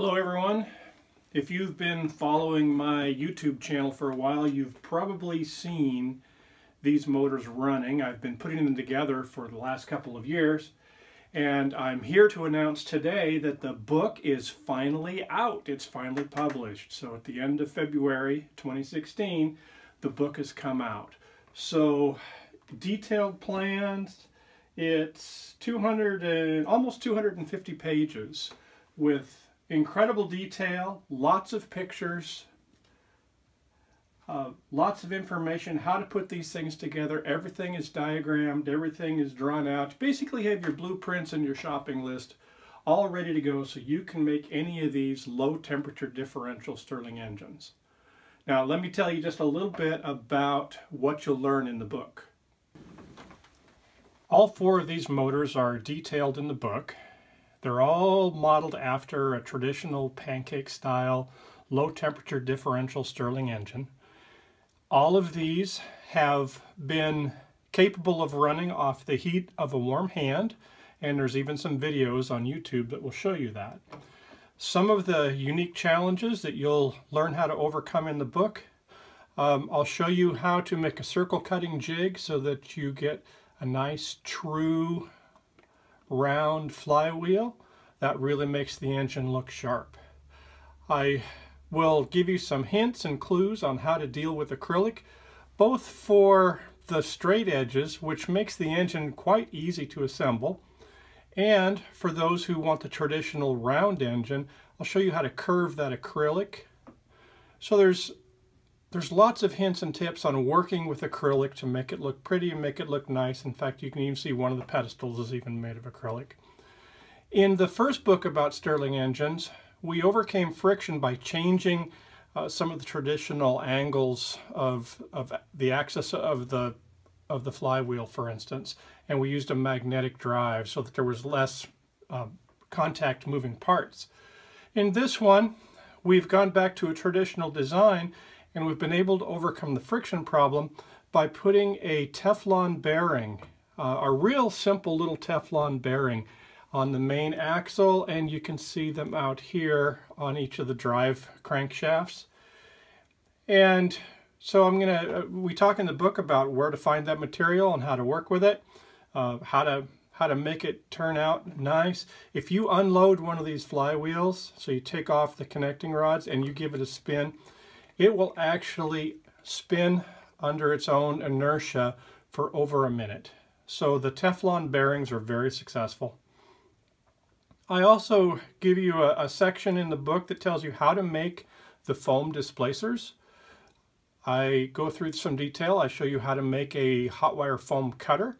Hello everyone. If you've been following my YouTube channel for a while, you've probably seen these motors running. I've been putting them together for the last couple of years. And I'm here to announce today that the book is finally out. It's finally published. So at the end of February 2016, the book has come out. So detailed plans, it's 200 and almost 250 pages with incredible detail, lots of pictures, uh, lots of information, how to put these things together. Everything is diagrammed, everything is drawn out. Basically have your blueprints and your shopping list all ready to go so you can make any of these low temperature differential Stirling engines. Now let me tell you just a little bit about what you'll learn in the book. All four of these motors are detailed in the book. They're all modeled after a traditional pancake style low temperature differential Stirling engine. All of these have been capable of running off the heat of a warm hand, and there's even some videos on YouTube that will show you that. Some of the unique challenges that you'll learn how to overcome in the book. Um, I'll show you how to make a circle cutting jig so that you get a nice true round flywheel. That really makes the engine look sharp. I will give you some hints and clues on how to deal with acrylic, both for the straight edges, which makes the engine quite easy to assemble, and for those who want the traditional round engine, I'll show you how to curve that acrylic. So there's there's lots of hints and tips on working with acrylic to make it look pretty and make it look nice. In fact, you can even see one of the pedestals is even made of acrylic. In the first book about Stirling engines, we overcame friction by changing uh, some of the traditional angles of, of the axis of the, of the flywheel, for instance, and we used a magnetic drive so that there was less um, contact moving parts. In this one, we've gone back to a traditional design and we've been able to overcome the friction problem by putting a Teflon bearing, uh, a real simple little Teflon bearing on the main axle and you can see them out here on each of the drive crankshafts. And so I'm to, uh, we talk in the book about where to find that material and how to work with it, uh, how to how to make it turn out nice. If you unload one of these flywheels, so you take off the connecting rods and you give it a spin, it will actually spin under its own inertia for over a minute. So the Teflon bearings are very successful. I also give you a, a, section in the book that tells you how to make the foam displacers. I go through some detail. I show you how to make a hot wire foam cutter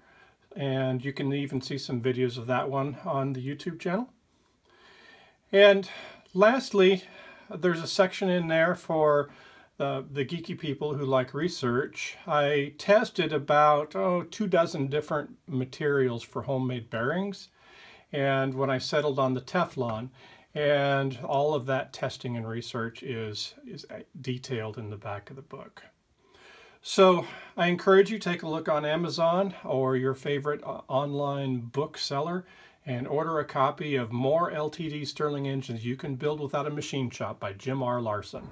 and you can even see some videos of that one on the YouTube channel. And lastly, there's a section in there for the, geeky people who like research. I tested about, oh, two dozen different materials for homemade bearings and when I settled on the Teflon. And all of that testing and research is, is detailed in the back of the book. So I encourage you to take a look on Amazon or your favorite uh, online bookseller and order a copy of More LTD Stirling Engines You Can Build Without a Machine Shop by Jim R. Larsen.